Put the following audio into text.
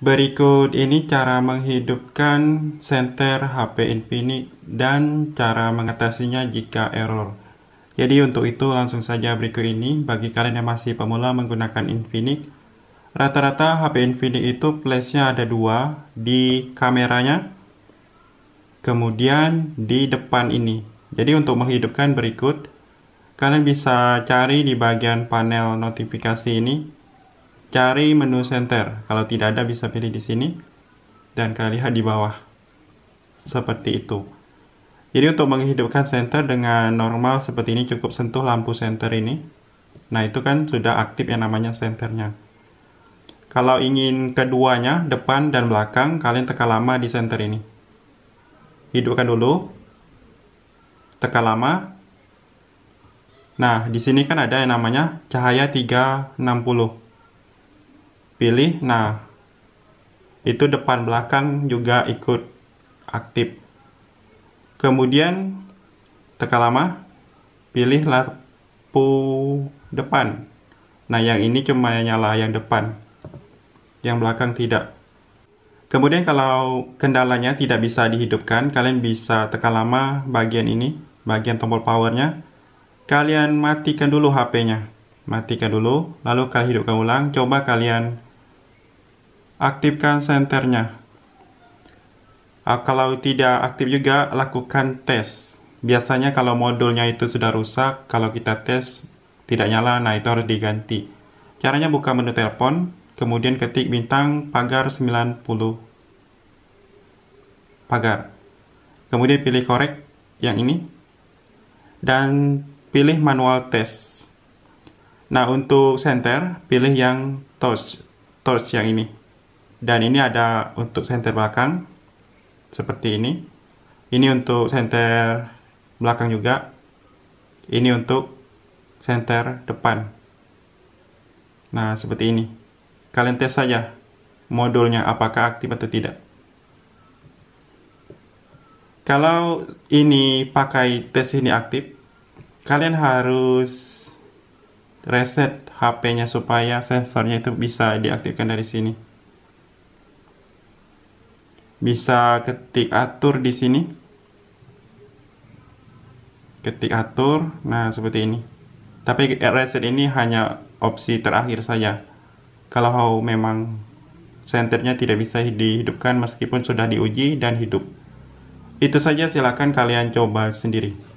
Berikut ini cara menghidupkan senter HP Infinix dan cara mengatasinya jika error. Jadi untuk itu langsung saja berikut ini bagi kalian yang masih pemula menggunakan Infinix. Rata-rata HP Infinix itu flashnya ada dua di kameranya, kemudian di depan ini. Jadi untuk menghidupkan berikut, kalian bisa cari di bagian panel notifikasi ini Cari menu center. Kalau tidak ada bisa pilih di sini dan kalian lihat di bawah. Seperti itu. Jadi untuk menghidupkan center dengan normal seperti ini cukup sentuh lampu center ini. Nah itu kan sudah aktif yang namanya centernya. Kalau ingin keduanya, depan dan belakang, kalian tekan lama di center ini. Hidupkan dulu. Tekan lama. Nah, di sini kan ada yang namanya cahaya 360 pilih nah itu depan belakang juga ikut aktif. Kemudian tekan lama pilih lampu depan. Nah yang ini cuma nyala yang depan yang belakang tidak. Kemudian kalau kendalanya tidak bisa dihidupkan kalian bisa tekan lama bagian ini bagian tombol powernya. Kalian matikan dulu HP-nya matikan dulu lalu kalian hidupkan ulang coba kalian aktifkan senternya. Uh, kalau tidak aktif juga, lakukan tes. Biasanya kalau modulnya itu sudah rusak, kalau kita tes tidak nyala, nah itu harus diganti. Caranya buka menu telepon, kemudian ketik bintang pagar 90 pagar. Kemudian pilih korek yang ini dan pilih manual test. Nah, untuk center, pilih yang torch, torch yang ini dan ini ada untuk senter belakang seperti ini. Ini untuk senter belakang juga. Ini untuk senter depan. Nah seperti ini. Kalian tes saja modulnya apakah aktif atau tidak. Kalau ini pakai tes ini aktif kalian harus reset HP-nya supaya sensornya itu bisa diaktifkan dari sini bisa ketik atur di sini. Ketik atur. Nah seperti ini. Tapi reset ini hanya opsi terakhir saja. Kalau memang senternya tidak bisa dihidupkan meskipun sudah diuji dan hidup. Itu saja silakan kalian coba sendiri